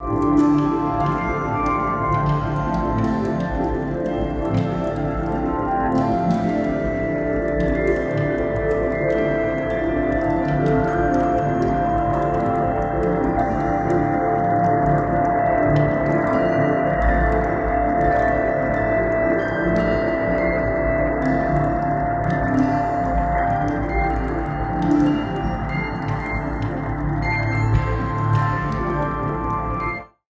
Música